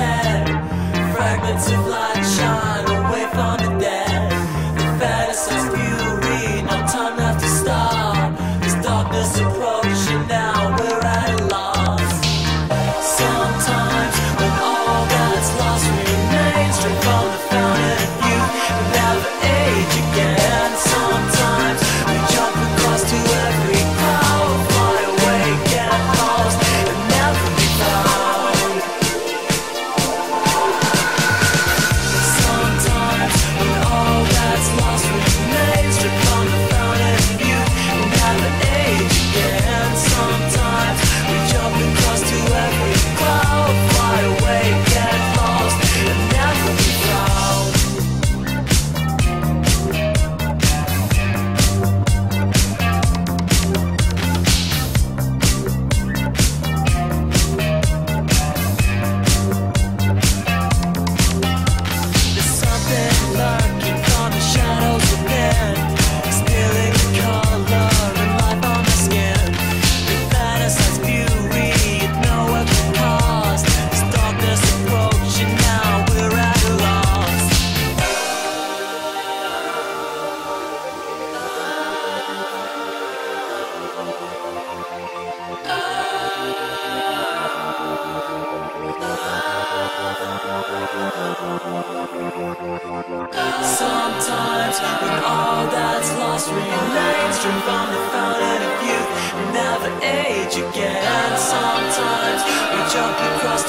head. Fragments of light shine away from the dead. The fantasies fury, no time left to stop. This darkness approaching now, we're at a loss. Sometimes when all that's lost remains, straight from the fountain. Sometimes when all that's lost remains Drink from the fountain of youth Never age again. And sometimes we jump across